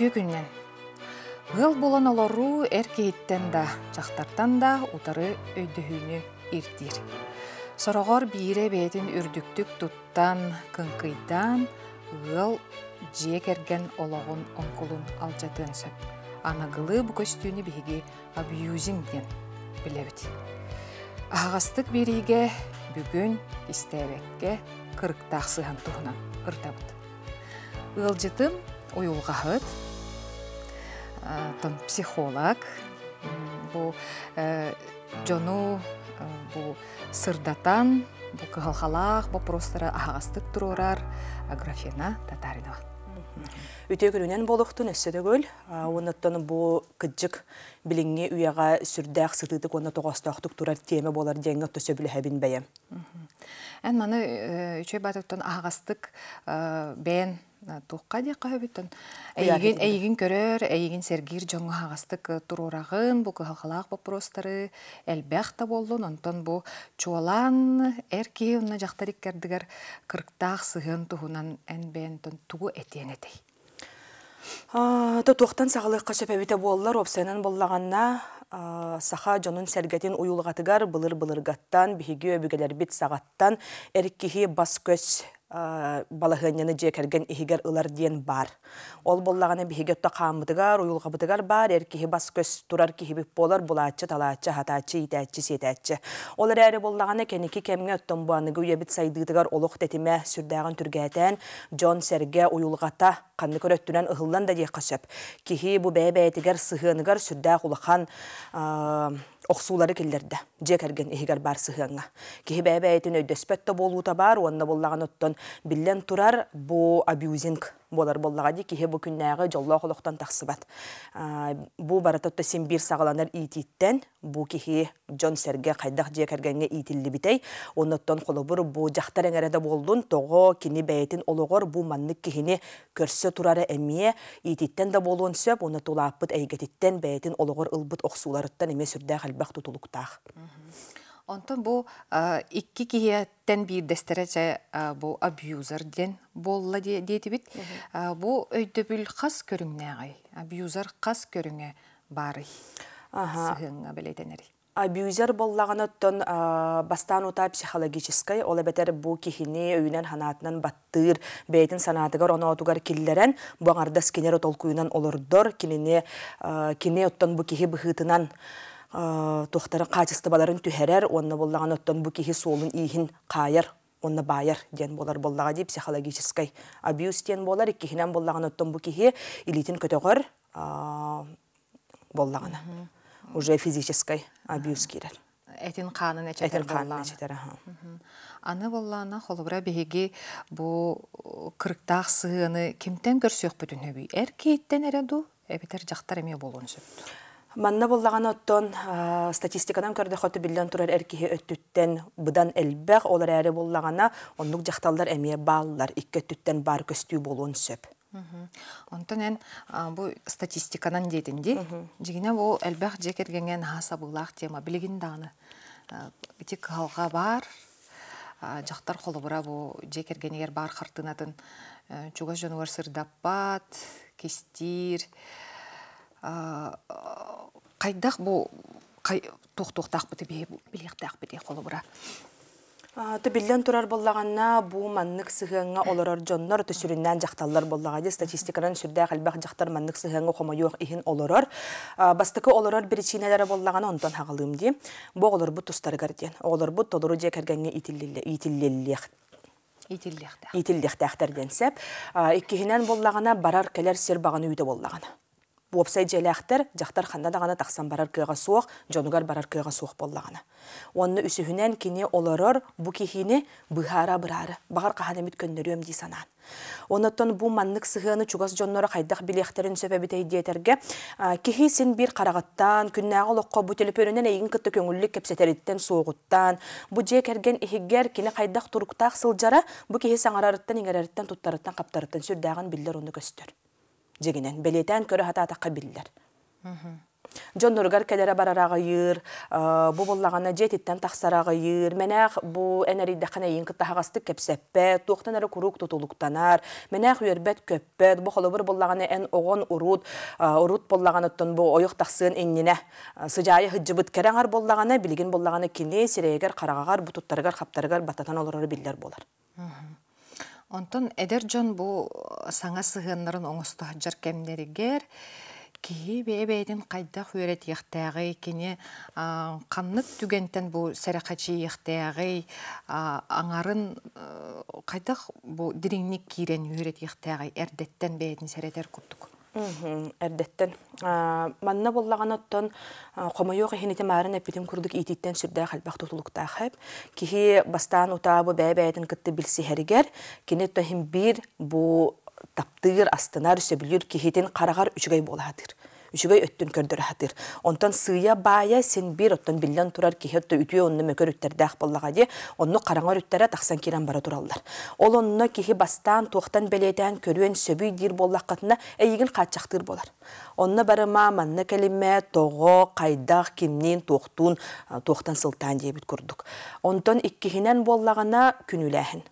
Үтүө күннен. Гыл болан олору эр кейттен да, жақтартан да утары өйдөһүүнү иртир. Сорогор биире бетин үрдүктүк туттан, кыңкыйдан, гыл жие керген ологун оңкулун алжатын сөп. Анагылы бу көстүүнү биһиги абьюзинг ден билебит. Ағастык бириге бүгүн истебекке кырыктаақсыхан туһунан ыртабыт. Ыалжытым уюлгаһыт, тон психолог, бу жону бу сырдатан, бу кыхалхалаах вопростары ағастык турурар Аграфена Татаринова. Үтө көрүнен болохтун өссөдөгөл, онаттан бу кыджык билиңе уяга сүрдәк сытытык онна тоғастақтық турар теме болар деңе төсө билеһәбин бәйем. Ән маны үчөй батыктан ағастык бәйен туққа де қабыттан. Әйген әйген көрөр, әйген сергир жоңы ағастык турурагын, бу кыхалхалаак вопростары әлбәх та болдун, онтон бу чуалан эрки онна жактар иккердигер кырктаак сыгын туһунан бәйен тугу этен этей. Тотуқтан сағылыққа сөпәбіте болылар, опсайнан боллағанна саха жонун сәргәтин уюлғатыгар былыр-былыргаттан, биһиги өбүгелер бит сағаттан, әріккихи бас көз балахынняны жекерген ихигер ылар диен бар. Ол боллаганы бихигетто қамытыгар, уюлғабытыгар бар, эркихи бас көз турар кихибик болар, булачы, талачы, хатачы, итәчі, сетәчі. Олар әрі боллаганы кенеки кемге өттон буаныгы уябит сайдыгытыгар олық тетиме сүрдәғын түргәтен, Джон Серге уюлғата қанны көрөттүнен ыһыллан да диэхқа сөп. Кихи бу бәйбәйтигер сыхыныгар сүрдәқ улахан оқсулары келлерді. Же кәрген ихигер бар сыхыңа. Кихи бәйбәйтін өйдөспетті болуыта бар, онна боллаған оттон биллен турар бу абьюзинг болар боллага ди кихе бу күннәгы жолло холоктан таксыбат. Бу баратотта син бир сагаланар ититтен бу кихи Джон Серге кайдак же кергенге итилли битей. Оннотон холобур бу жактар эңереде болдун того кини бәйтин ологор бу маннык кихини көрсө турары эмие ититтен да болуун сөп, оны тулаппыт әйгетиттен бәйтин ологор ылбыт оксуларыттан эме сүрдә халбак тутулуктаах. Онтон бу икки киһиэттен биирдестерече бу абьюзер ден болла диэти бит. Бу өйдөбүл хас көрүңнәгай. Абьюзер хас көрүңе бары. Белетенери. Абьюзер боллаган оттон бастан ута психологической, ола бетер бу кихини өйнен ханатынан баттыр, бейтин санатыгар оны отугар киллерен, буаңардас кинер отолкуйнан олордор, кинене кине оттон бу кихи быхытынан тохтары качысты баларын түһәрәр, онны боллаган оттон бу кихи солун ихин кайыр, онны байыр ден болар боллага ди психологической абьюз ден болар, иккихинен боллаган оттон бу кихи илитин көтөгөр боллагана. Уже физической абьюз кирер. Этин қанын әчетер боллана. әчетер, Аны боллана холобра беги бу кырыктаак сыыны кимтен көрсөк бүтүн хөбүй. Эр кейттен эреду, эбитер жактар эме болуун сөптү. Манна боллаган оттон статистикадан көрдө хоту биллион турар эркиһи өттүттен быдан элбэх олар эри боллагана оннук жакталдар эмие бааллар икке өттүттен бар көстүү болуун сөп. Онтон эн бу статистиканан дейтинди. Жигине бу элбэх жекергенген хаса булак тема билигин даны. Бити калга бар. Жактар холобура бу жекергенегер бар хартынатын чуга жонуар сырдаппат, кестир, кайдах бу тух-тухтах бите биликтах бите холобура. Ты биллен турар боллаганна бу маннык сыгыңа олорор жоннор төсүрүннән жакталлар боллагади статистикадан сүрдә халбак жактар маннык сыгыңа комоюк ихин олорор. Бастыкы олорор причиналары боллаганы онтон хагалым ди. Бу олор бу тустар гарден. Олор бу тодору же кергенге итиллеле итиллеллех Итиллехтах. Итиллехтахтерден сеп. Иккихинен боллагана барар келер сер баганы үйдө боллагана. Буопсай желяхтер, жақтар ханда дағана тақсан барар кыға суық, жонугар барар кыға суық боллағана. Онны үсүхүнен кини олорор бу кихини быхара бырары, бағар қаханамит көннөрүөм дей санан. Оннотон бу маннык сыгыны чугас жоннора хайдах билехтерин сөбөбүтей диетерге кихи бир карагаттан күннәгы локко бу телепөрүнөн эйин кытты көңүллүк кепсетериттен суугуттан бу же керген ихигер кини хайдах туруктаах сылжара бу кихи саңарарыттан иңерериттен туттарыттан каптарыттан сүрдәган биллер оны көстөр жегинен белетен көрө хата атакка биллер Жон нургар келере барарагайыр, бу боллагана жетиттен тахсарагайыр, менах бу энериддахана ийин кыттахагастык кепсеппе, туохтан эре курук тутулуктанар, менах үйербет көппет, бу холобур боллагана эн огон урут, урут боллаганыттан бу ойук тахсын иннине, сыжайы хыджыбыт кереңар боллагана, билигин боллагана кине, сирегер, карагагар, бутуттаргар, хаптаргар, бататан олорары биллер болар. Онтон эдер жон бу саңа сыгыннарын оңосту кемнеригер, Кии бэйбэйдин қайдақ үйрет яқтағы кені қаннық түгентен бұл сәріқачы яқтағы аңарын қайдақ бұл диринник кирен үйрет яқтағы әрдеттен бәйдін сәретер күрдік. Әрдеттен. Манна боллаған оттон қомайоқ хинете марын әппетім күрдік ититтен сүрдә қалбақ тұтылықта қайып. Кихи бастан ұтабы бәй-бәйдін кітті білсі әрігер, кенет тохим бір бұл таптыыр астынар сөбүлүр кихитин қарағар үчүгэй болаатыр үчүгэй өттүн көрдөрахатыр онтон сыя бая сен бир оттон биллен турар кихетто үтүө онну мөкөр үттердээх боллага ди онну караңар үттере тахсан кирен бара тураллар. Ол онно кихи бастан туохтан белетен көрүөн сөбүй дир боллаккатына эйигин качактыр болар. Онно барыма манна келиме того кайдах кимнин туохтун туохтан сылтаан диэбит курдук. Онтон иккихинен боллагана күнүлээхин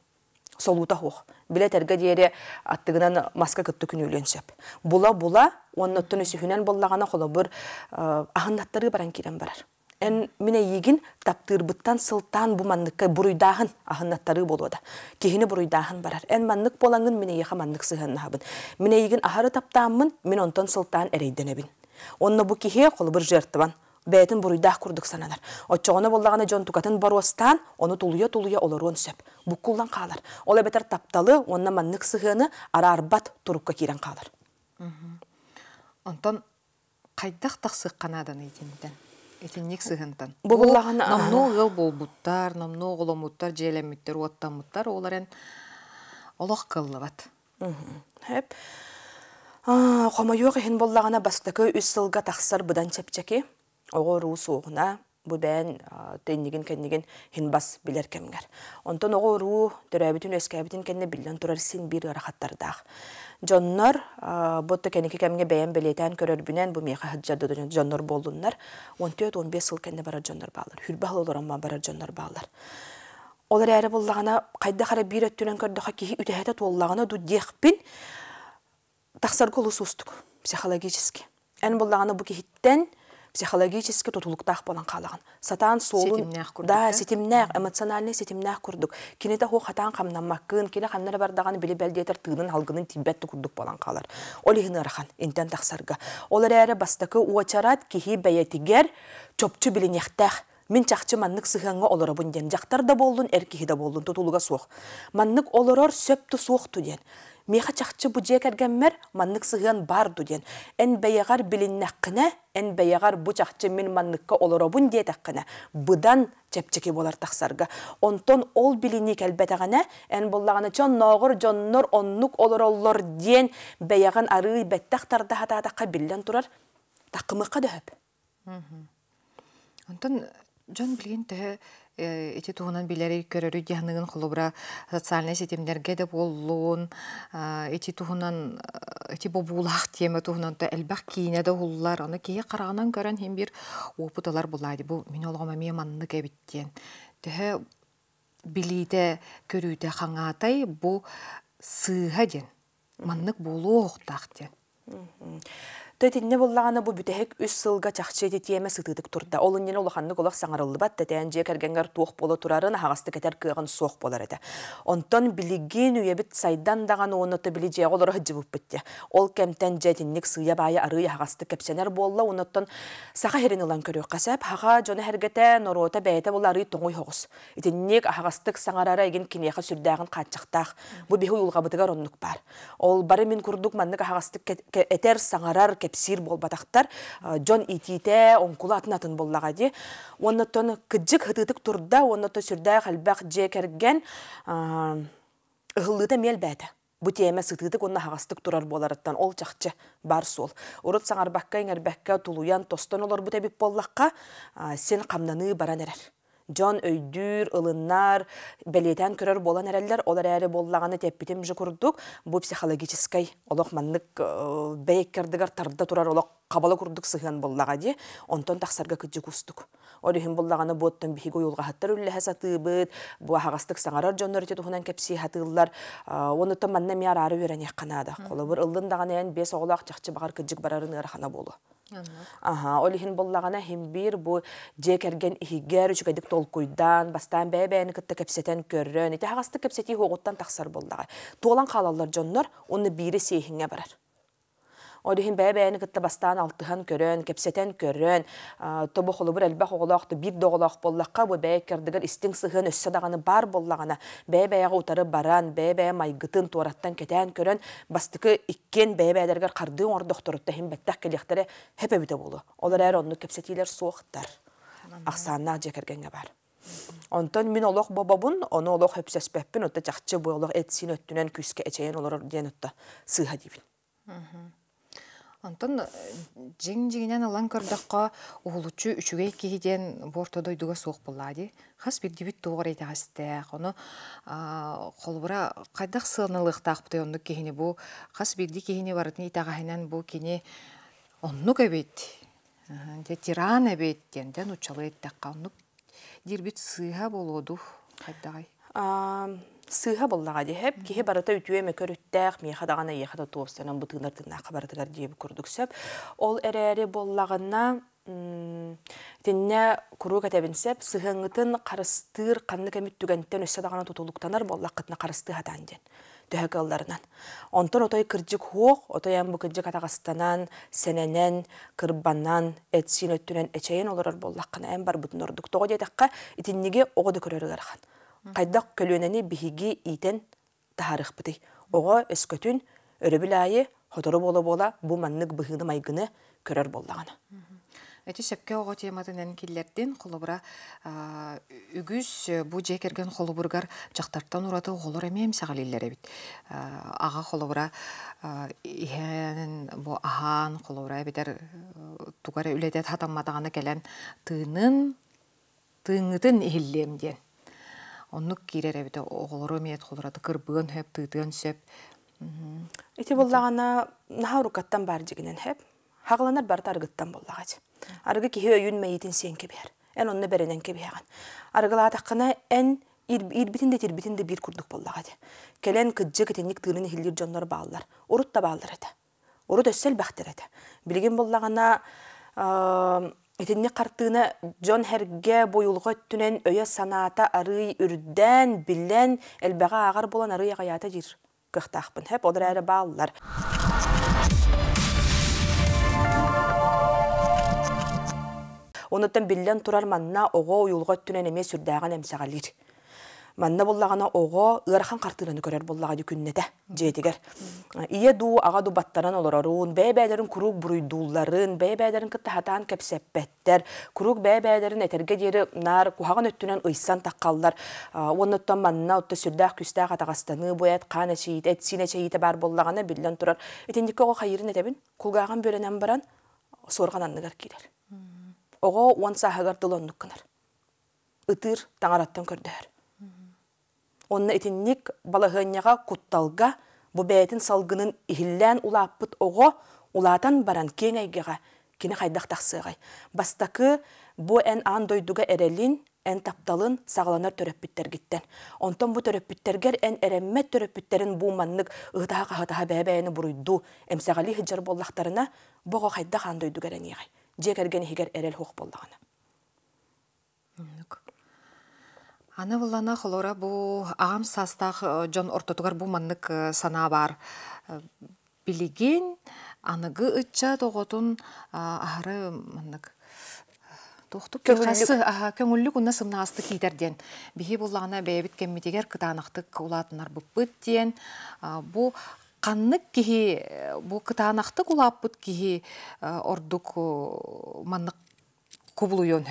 солута хуох. Билет эрге диэри аттыгынан маска кытты күнүлөн сөп була була онноттун үсүхүнен боллагана холобур ахыннаттары баран кирен барар. Эн мине йигин таптырбыттан сылтан бу манныкка буруйдаахын ахыннаттары болуода кихини буруйдаахын барар. Эн маннык болаңын мине еха маннык сыһыннаабын мине йигин ахары таптааммын мин онтон сылтаан эрейденебин онно бу кихи холобур жертыбан. Бәйтін бұруйдақ күрдік сананар. Отчоғыны боллағаны жон тұқатын баруастан, оны тулуя-тулуя оларуын сөп. Бұққулдан қалар. Ол әбетер тапталы, онна маннық сығыны ара арбат тұрыққа керен қалар. Онтон қайдақ тақсық қанадан етінден? Этинник сыгынтан. Бубуллаган намну гыл болбуттар, намну голомуттар, желемиттер, уаттамуттар, олар эн олох кыллыбат. Хеп. Хомайук хин боллагана бастакы үс сылга тахсар будан чепчеки. Оғо руу суғына бу бән теннигин кеннигин хин бас билер кемгер. Онтон оғо руу төрәбитин өскәбитин кенне билен турар син бир арахаттардах. Жоннор ботта кенеки кемге бәйен белетен көрөрбүнен бу меха хаджады жоннор болдуннар. 14-15 сыл кенне бара жоннор баалар. Хүрбал олорамма бара жоннор баалар. Олар әрі боллағана қайда қара бир өттүнен көрдөха кихи үтәһәтә толлагана ду дехпин тахсар колу сустук психологически. Эн боллагана бу кихиттен психологически тутулуктах болан калаган. Сатан солун да сетимнәк, эмоциональный сетимнәк курдук. Кинете хо хатан камнамаккын, кине ханнар бардаган били белдетер тыгынын алгынын тибетти курдук болан калар. Ол ихин ырахан, интен тахсарга. Олар әрі бастакы уачарат кихи бәйетигер чопчу билинехтәх Мин чакчы маннык сыхаңга олора бунден. Жактар да болдун, эркихи да болдун, тутулуга суох. Маннык олорор сөптү суох туден. Меха чакчы бу жекергенмер маннык сыган бар дуден. Эн бәягар билиннәккенә, эн бәягар бу чакчы мин манныкка олоробун диетәккенә. Будан чепчеки болар тахсарга. Онтон ол билини кәлбәтәгәнә, эн боллаганы чон ногыр жоннор оннук олороллор диен бәяган ары бәттәхтарда хатата биллән турар. Тақымыкка дөп. Онтон жон билген тәһә эти туһунан билери көрөрү дианыгын холобра социальный сетемдерге де боллун эти туһунан эти бобулах тема туһунан да элбах кийине да хуллар аны кие караганан көрөн хем бир опуталар булайды бу мен олгома ме манны кебиттен төһө билите көрүүтэ хаңатай бу сыыха ден маннык болуу охтак ден Төтинне буллаганы бу бүтәһек үс сылга чахчы тиеме сытыдык турда. Ол инне улаханны голак саңарылды бат тәтән же кергәнгәр тух боло турарын хагасты кетер кыгын суох болар иде. Онтон билигин үебит сайдан даган оны то били же олар хҗибып битте. Ол кемтен жетинник сыя бая ары хагасты кепсенер болла онтон саха херин улан көрө касап хага жона хергете норота бәйте булары тоңой хогус. Итинник хагастык саңарара иген кинеха сүрдәгән качыктак. Бу биху юлга бытыгар оннук бар. Ол бары мин курдук маннык хагастык этер саңарар кепсир болбатақтар жон итите онкула атынатын боллага ди. Оннотон кыджык хытытык турда онното сүрдә халбак же керген ыгылыта мелбәте бу теме сытытык онна хагастык турар боларыттан ол чакчы бар сол урут саңарбакка иңербекке тулуян тостон олор бу тебип боллакка сен камнаны баран эрер Жон өйдүр, ылыннар, белетен көрөр болан әрелер, олар әрі боллағаны теппетем жы күрдік. Бұл психологическай, олық маннык бәйеккердігер тарда турар олық кабала курдук сыган боллага ди онтон таксарга кыджы кустук орихин боллаганы боттон биһиги уйулгаһаттар үллэһэ сатыыбыт бу хагастык саңарар онуттан манна ары колобур ыллын даганаян бес барарын болу Аха, олихин боллагана химбир бу жекерген ихигер үчүгедик толкуйдан, бастан бәбәйни кытта кепсетен көррөн, ити хагасты кепсети хоғуттан тақсар боллага. Туолан қалалар жоннор, оны бири сейхинге барар. Бәбәйни кытта бастан алтыхан көрөн, кепсетен көрөн, тобу холубур элбах оголоқты бир доголоқ боллаққа бу бәй кердігер истин сыхын өссө дағаны бар боллагана, бәбәйға утары баран, бәбәй майгытын туараттан кетен көрөн, бастыкы иккен бәбәйлергер қардың ордоқторутта хим бәттәк келектері хепе біте болу. Олар әр онны кепсетилер суықтар. Ақсаннақ жекергенге бар. Онтон мин олох бобобун, оны олох хөпсәспәппин, отта чахчы бу олох этсин өттүнен күскә эчейен олар ден отта сыха дибин. Онтон жиң жигинен алан көрдөккө угулучу үчүгей кихиден бортодойдуга суох буллади. Хас бир дибит тугар этагасте. Оны холбура кайдак сыналыктак бу онну кихини бу хас бирди кихини барын итагахинен бу кини онну көбет. Де тиран эбет денден учалы эттакка онну дирбит сыха болоду кайдагай. Сыыха боллага диһеп киһи барыта үтүөме көрүттәэх миэха дагана иэхата туостанан бытыынар тыыннаакка барытыгар диэби курдук ол эрээри боллагына тинне куруу кэтебинсеп сыһыңытын карыстыыр канны кемит түгенттен өссө дагана тутулуктанар боллаккытына карыстыы хатаан диэн төһөкалларынан онтон отой кырдьык хуох отой бу кырдьык атагастанан сененен кырбанан этсин өттүнен эчейин олорор боллаккына эм барбытын ордук. Того диэтакка итинниге ого көрөрүгэрхан Қайдақ көлөнәне биһиги итен тахарыхпыты. Ого өскөтүн өрөбүлайы хотору бола бола бу маннык быһыны майгыны көрөр боллагана. Эти сөпке ого тематынан киллердин холобура үгүс бу жекерген холобургар жактартан ураты оголор эмем сагалиллер бит. Ага холобура ихэнин бу ахан холобура битер тугара үлетет хатаммадаганы келен тыынын тыыңытын ихиллем диен оннук кирер эбите оголоро миет холораты кырбыгын хөп тыытыгын сөп. Ити боллагана наха урукаттан бар жигинен хеп хагаланар барта аргыттан боллагач аргы кихи өйүн мэйитин сиен кебиер эн онны беренен кебияган аргылаатаккына эн ирбитин де тирбитин де бир курдук боллагач келен кыджы кетенник тыынын хиллир жоннор бааллар. Урут да бааллар эте урут өссел бахтер эте билген боллагана Итинне қартыына Джон Херге бойулға түнен өйе саната арый үрден, білен, әлбәға ағар болан арый ағаята жир. Кықтақпын, хеп одыр әрі баалылар. Оныттан білен тұрар манна оға ойулға түнен еме сүрдәған әмсәғалир манна боллагана ого ыарахан картыраны көрөр боллага ди күннете жетигер ие ду ага ду баттаран олорорун бэбэдерин курук буруйдууларын бэбэдерин кыттахатаан кепсеппеттер курук бэбэдерин этерге диэри нар кухаган өттүнен ыйсан таккаллар онноттон манна отто сүрдээх күстээх атагастаны буэт каана чиит этсине чейите бар боллагана биллен турар. Итиндикке ого хайырын этебин кулгааган бөлөнен баран суорган анныгар кирер ого уон дылоннукканар ытыр таңараттан көрдөөр онна итинник балаһыанняга кутталга бу бәйтин салгынын ихиллән улааппыт ого улаатан баран кеңайгега кини хайдах тахсыгай. Бастакы бу эн ан дойдуга эрелин эн тапталын сагаланар төрөппүттер гиттен онтон бу төрөппүттергер эн эреммет төрөппүттерин бу маннык кахатаха бәбәйни буруйду эмсагали хиджар боллахтарына бого хайдах ан дойдуга эренигай жекерген хигер боллагана Аны холора бу агам састах э, жон ортотугар бу маннык э, сана бар. Э, билигин аныгы ычча тоготун ахары маннык Тохтук кырхасы аха көңүллүк уна сымнаасты кийтерден. Бихи буллагана бэбит кеммитигер кытаанактык улаатынар быппыт диен. Бу каннык кихи бу кытаанактык улааппыт кихи ордук маннык кубулуйон.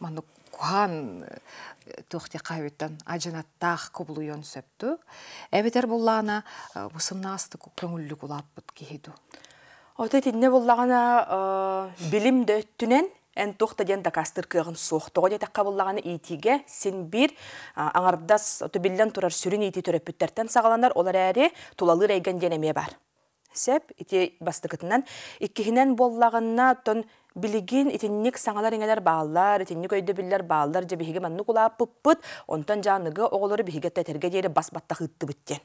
Маннык кухан тухти қайыттан ажынаттақ кублуйон сөптү. Эбетер буллана бусымнаасты көңүллүк улаппыт кихиду. Ота тинне буллагана билим дөттүнен эн тухта ден дакастыр кыгын суохтого де такка буллаганы итиге син бир аңардас ото биллен турар сүрүн ити төрөпүттертен сагаланар олар әри тулалыр эйген денеме бар. сеп ити бастыкытынан иккиһинен боллагынна тон билигин итинник саңалар иңелер бааллар итинник өйдө биллер бааллар же биһиги манны кулааппыппыт онтон жааныгы оголору биһиге тетерге диэри бас баттах ыттыбыттен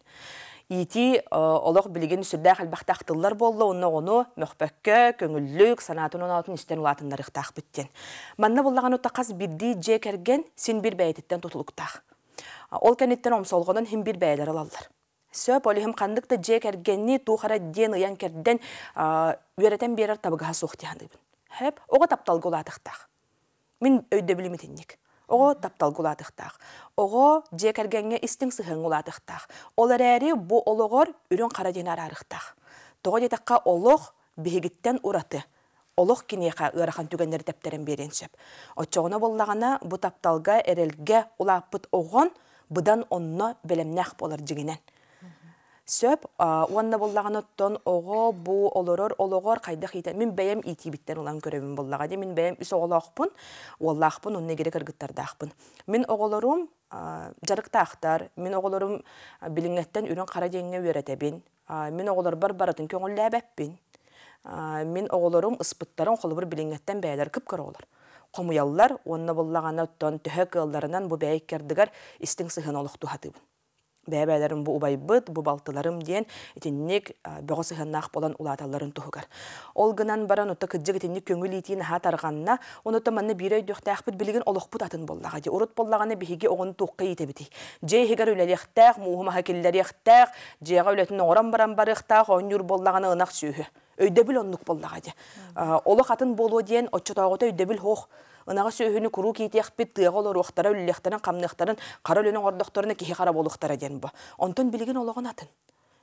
ити олох билигин сүрдää халбахтахтыллар боллу онно ону мөхпөккө көңүллүк санаатын онатын истен улаатыннар ыхтаахпыттен манна буллаган утакас бидди же керген син бир бәйтиттен тутулуктаах ол кенеттен омсолгонон хим бир бәйлер алаллар сөп олихим кандыкта же кергенни тухара ден ыян керден үеретен берер табыгаха суохтиhandыбын хэп ого тапталгулатыхтаах мин өйдө билимитинник Ого таптал гулатыхтах. Ого же кергенге истин сыхын гулатыхтах. Олар әри бу ологор үрін қара ден арарыхтах. Тоға детаққа олог бігіттен ураты. Олог кинеха ырахан түгеннер тептерен берен сөп. Отчоғына боллағана бу тапталга әрелге улаппыт оғон бұдан онно белемнәх болар жигинен сөп уанна боллаган оттон ого бу олорор ологор кайда хитен мин бәйем итибиттен улан көрөмүн боллага де мин бәйем үс оголоохпун уоллаахпын онне керек ыргыттардаахпын мин оголорум жарыктаахтар. Мин оголорум билиңеттен үрөн кара жеңге үйрөтебин мин оголор бар баратын көңүллээбеппин мин оголорум ыспыттарын холобур билиңеттен бәйлер кып көрөголор комуяллар онна боллаган оттон төһө кылларынан бу бәйиккердигер истиң сыхын олуктуһатыбын бәбәләрем бу убайбыт, бу балтыларым диен итинник бөгө сыһыннах болан улаталарын туһугар. Ол гынан баран ота кыджык итинник көңүл итин ха тарганна, оны та манны бирей дөхтәхбит билген олохпут атын боллага. Ди урут боллаганы биһиге огын туққа итебити. Же хигер үлелехтәх, муһума хакилләрехтәх, жега үлетин орам баран. Өйдө бил оннук боллага ди. Олох атын болу диен оччотагыта өйдө бил хох. Ынага сөйхүнү куру киитиэхпит тыага олоруохтара үллехтарын камныхтарын кара өлөнөң ордохторуна кихи кара болуктара ден бу онтон билигин ологон атын.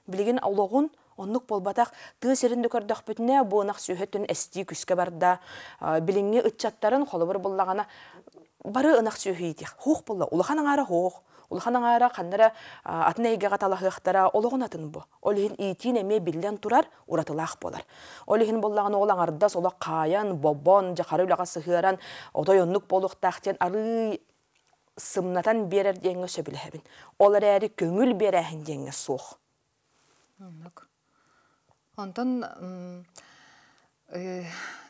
Билигин ологун оннук болбатах тыы серин дөкөрдөхпүтүнэ буунах сүүһөтүн эсти күскө барда. Билиңи ытчаттарын холобур буллагана бары ынах сүүһиитих хуох булла улахан аңара хуох улахан аңара ханнара атын эйгэга талахыахтара ологун атын бу. Олихин иитиин эме биллен турар уратылаах болар. Олихин боллаган ол аңарда сола каян бобон жакары үлага сыхыаран отойоннук болуктаахтен ары сымнатан берер диэҥэ сөбүлэһэбин. Олар эри көңүл берэһин диэҥэ суох. Онтон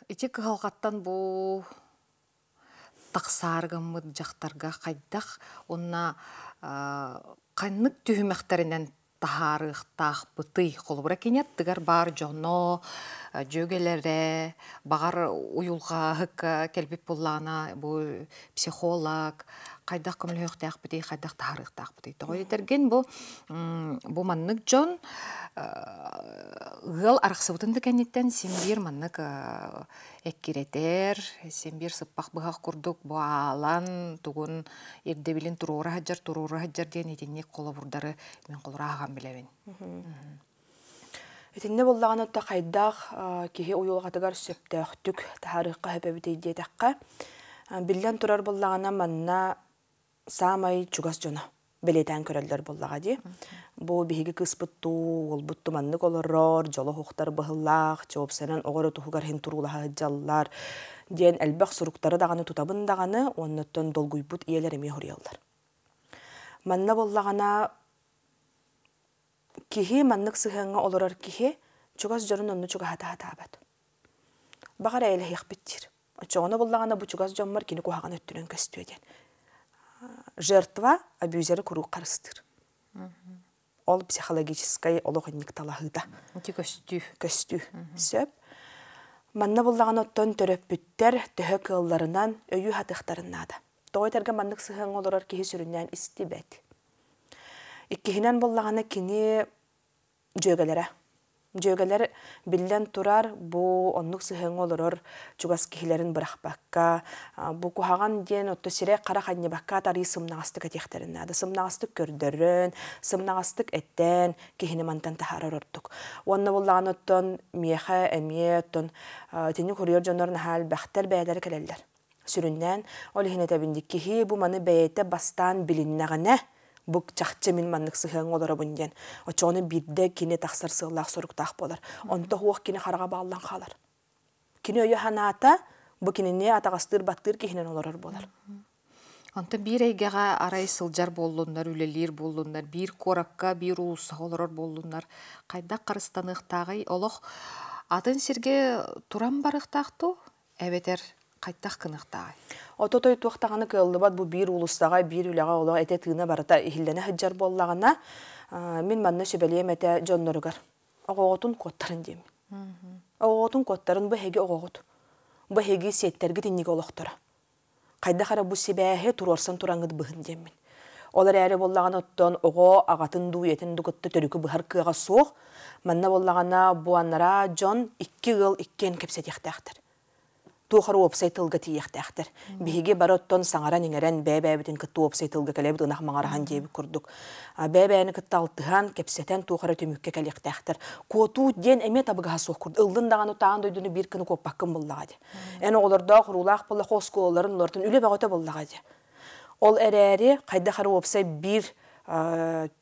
ити кыһалҕаттан бу тахсааргаммыт жактарга хайдах онна каннык түһүмэхтеринен тахаарыахтаах бытый холбура кенет. Тыгар бар жоно жөгелере багар уюлга хыкка келбип психолог кайдах көмөлөөхтаах бити кайдах таарыахтаах бити тогой этерген бу бу маннык жон ыал арахсыбытын декенниттен симбир маннык эккиретер симбир сыппах быхах курдук бу аалан тугун ирдебилин туруура хаджар туруура хаджар диэн итинник колобурдары мен колурааган билебин Итинне боллаган отта кайдах киһи уюлгатыгар сөптөөхтүк таарыхка хөпөбүтей диэтакка биллен турар боллагана манна самай чугас жона белетен көрөллөр боллага ди. Бу биһиги кыспытту, ол бутту маннык олорор, жоло хухтар быһыллаах, чоопсанан огоро тухугар хин турулаха жаллар. Диен элбэх суруктары даганы тутабын даганы, онноттон долгуйбут иелер эме хорияллар. Манна боллагана кихи маннык сыхыңа олорор кихи, чугас жорун онну чуга хата хатабат. Багар эйле хиқбиттир. Очоғына боллагана бу чугас жоммар кини кухаган өттүрөн көстүөден жертва абьюзері куру қарыстыр. Ол психологической олоғынник талахыда. Көстүү. Көстүү. Сөп. Манна боллаған оттон төрөппүттер төһө кылларынан өйү хатыхтарыннада. Тойтарга маннык сыһың олорор киһи сүрүннән истибет. Иккиһинен боллаганы кини жөгелере Жөгелер биллен турар бу оннук сыһың олорор чугас кихилерин бырахпакка бу кухаган диен отто сире кара ханнебакка тари сымнагастык этехтерин ады сымнагастык көрдөрөн сымнагастык эттен кихини мантан тахарар ортук онна буллаган оттон миеха эмие оттон тени курьер жонор нахал бахтер бәйлер келеллер сүрүннән ол хинете биндик кихи бу маны бәйете бастан билиннагане бук чахчы мин маннык сыхың олара бунден. Очоны бидде кини тахсар сыылах соруктах болар. Онто хуак кини харага бааллан халар. Кини өйө ханата бу кини не атагастыр баттыр кихинен оларар болар. Онта бир эйгега арай сылжар боллуннар, үлелир боллуннар, бир коракка, бир улусса олорор боллуннар. Кайда карыстаныктагы олох атын сирге туран барыктакту, эбетер кайттак кыныктагы. Ототой туақтағаны кыллыбат бу бир улустага бир үлага олога эте тыына барыта ихиллене хыджар боллагана мен манна сөбелием эте жонноругар. Огоготун коттарын дейм. Огоготун коттарын бу хеги огогот. Бу хеги сеттерги тинник олохтора. Кайда хара бу себәһе турорсан тураңыд быһын деймин. Олар әрі боллаған оттон оғо ағатын ду етін дугытты төрүкü быһар кыга суох. Манна боллагана бу аннара жон икки гыл иккен кепсет яхтахтар. Тухар опсай тылга тиехтахтар. Биһиге бароттон саңаран иңерен бәбәбитин кытты опсай тылга кэлебит ынах маңарахан жеби курдук. Бәбәни кытты алтыхан кепсетен тухара төмүкке кэлехтахтар. Коту ден эме табыга суох курд. Ылдын даган утаан дойдуну бир күнү коппаккын буллагади. Эн булла. Ол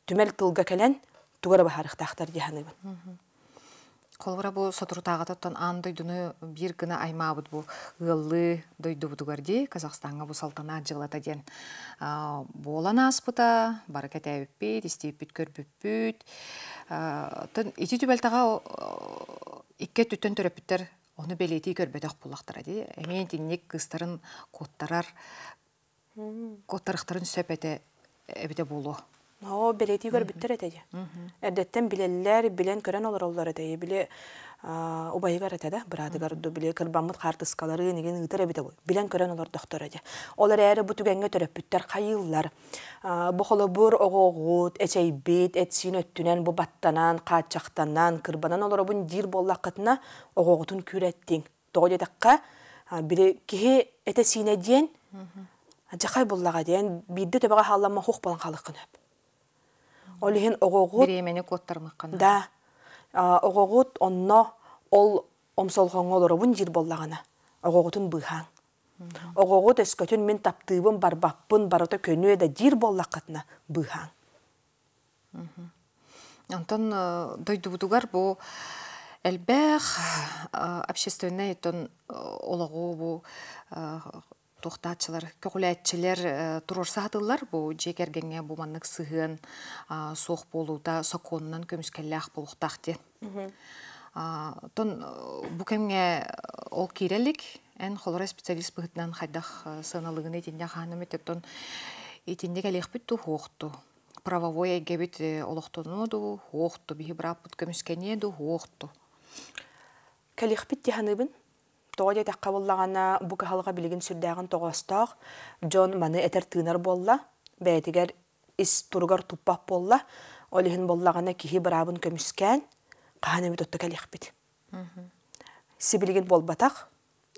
түмел тылга кәлән тугара дияханыбын. Колбара бу сотурутага тоттон ан дойдуну бир гына аймабыт бу ыллы дойду бутугар ди Казахстанга бу салтанат жылата ден. Болан аспыта, баракет әйбіппет, истейбіппет, көрбіппет. Тон ити түбәлтаға икке түттен төрөппіттер оны белети көрбетек булактара ди. Эмен тинник кыстарын коттарар, коттарыктарын сөпете эбите болу. О, белети көрбүттер этеди. Эрдеттен билеллер, билен көрен олар олар этеди. Биле убайгар этеди, бирадыгар ду биле кырбамыт картыскалары неген ыйтар эбите бу. Билен көрен олар доктор эди. Олар эри бу түгенге төрөппүттер кайыллар. Бу холобур огогут, эчейбит, этсин өттүнен бу баттанан, качактанан, кырбанан олар бун дир боллакытына огогутун күреттин. Тогодетакка биле кихи эте сине диен Жакай буллага диен бидде төбөгө халлама хук болан халыкын өп. Олихин огогут Биремени коттармаккана. да огогут онно ол омсолхоңолорубун жир боллагана. Огогутун быхан. Огогут эскөтүн мен таптыыбын барбаппын барыта көнүө да жир боллакытына быхан. Антон дойдубутугар бу элбэх общественный этон ологу бу тухтаачылар, көкүләтчилер турор саатылар бу жекергенге бу маннык сыгын суох болууда соконунан көмүскеллях болуктахти. Тон бу кемге ол кирелик эн холора специалист быгытнан хайдах сыналыгын этинде ханым этептон этинде келехпит ту хуохту. Правовой эгебит олохтонуду хуохту, биһи браппут көмүскенеду хуохту. Келехпит тиханыбын тоҕо таққа боллағана бу каһалга билигин сүрдәгин тоҕостоох Джон маны этер тыынар болла бәйтигер ис тургар туппах болла олиһин боллагана киһи барабын көмүскән каһан эми тотта калихпит сибилигин болбатах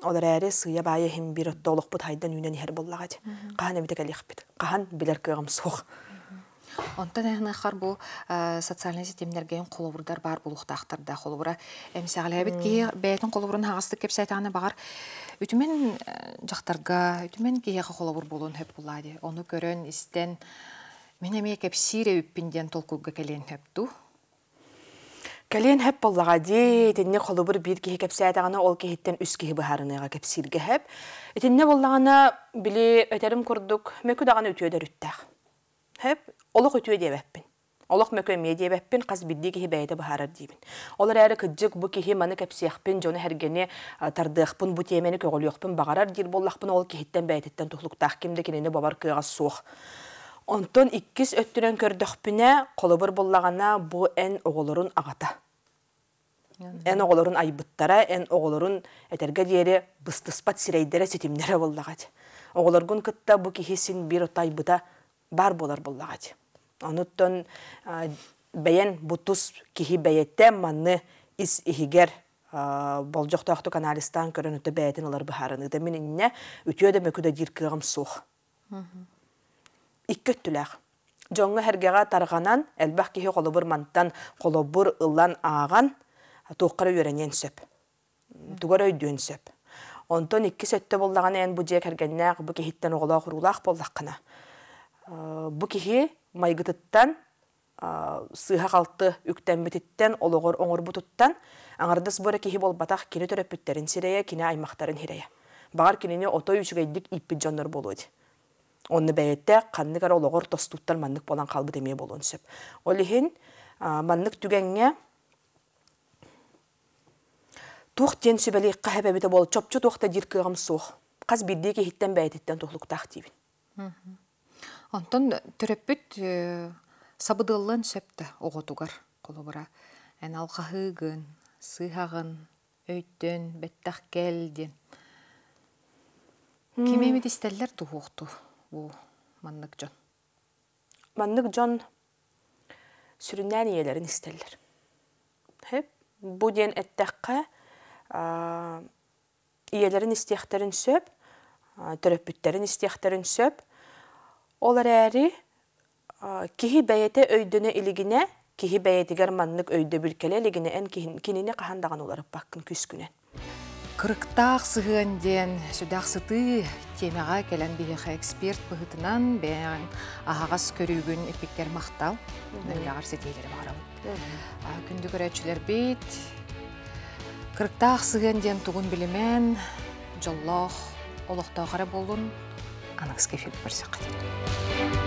олар әре сыя бая хим бир отто олохпут хайдан үнен ихер боллагат каһан эми калихпит каһан билер кыгам суох. Онтан әхнахар бу социальный системлерге қолыбырдар бар булуқтақтар да қолыбыра әмсәғілі әбіт кей бәйтін қолыбырын хағысты кеп сайтағаны бағар үтімен жақтарға, үтімен кейеға қолыбыр болуын хөп болады. Оны көрін істен мен әме кеп сире үппінден толкуға келен хөпту. Кәлен хэп боллаға де, тенне қолыбыр бір кеhe кепсәйтағана ол кехеттен үс кеhe бұхарыныға кепсирге хэп. Тенне боллағана біле өтерім күрдік, мөкі дағаны өтөдер үттәқ. Олық өтөе дебәппін. Олық мөкі ме дебәппін, қаз бидді кеhe бәйді бұхарар дейбін. Олар әрі күджік бұ кеhe маны кепсияқпын, жоны әргені тардықпын, бұ темені көгіліқпін, бағарар дир боллақпын, ол кехеттен бәйтеттен тұхлықтақ кемді кенені бабар кыға суық. Онтон иккис өттүрен көрдөкпүнэ колобур боллагана бу эн оголорун агата. Эн оголорун айбыттара, эн оголорун этерге диэри быстыспат сирейдере сетимнере боллагат. Оголоргун кытта бу кихисин бир отайбыта бар болар боллагат. Онуттон бәйен бутус кихи бәйетте манны ис ихигер болжоқтоқты каналистан көрін өті бәйтін олар бұхарыны. Демин инне үтіе де мөкүдө дир кыгам сух. иккөттүлээх. Жоңғы хәргеға тарғанан, әлбәқ кихи қолыбыр манттан қолыбыр ылан аған, туққары өренен сөп. Тугар сөп. Онтон икки сөтті болдаған ән бұ жек әргеннәқ, бұ кихиттен оғылақ ұрулақ болдаққына. Бұ кихи майгытыттан, сыға қалты үктен бітіттен, олығыр оңыр бұтыттан, аңардыс бөрі кихи болбатақ кені төрөппүттерін сирея, кені аймақтарын хирея. Бағар кенені отой үшігейдік иппі жонлар болуды. Онны бәйетте қанныгар олоғыр тостуттар маннык болан қалбы деме болон сөп. Олихин маннык түгенге тух тен сүбәли қахәбәбіті бол чопчу тухта диркыгам сух. Қаз биддеге хиттен бәйеттен тухлуктах тибин. Онтон төрөппүт сабыдыллан сөпті оғотугар қолыбыра. Ән алқахыгын, сыхағын, өйттен, бәттақ келден. Кимемит истеллер тухуқту бу маннык жон. Маннык жон сүрүннән иелерин истеллер. Хеп, бу ден эттәккә иелерин истехтерин сөп, төрөппүттерин истехтерин сөп, олар әри кихи бәйете өйдөне илигине, кихи бәйетигер маннык өйдө бүлкеле илигине эн кинине кахандаган олар баккын күс күнен. Кырыктаах сыгын ден сүдах сыты темеға келен биһиха эксперт быһытынан бәян аһагас көрүүгүн эпиктер мактал нөлягар сетейлери барабыт. Күндү көрөчүлөр бит кырыктаах сыгын ден тугун билимен жоллох олохтоогара болун анакс кефил көрсөк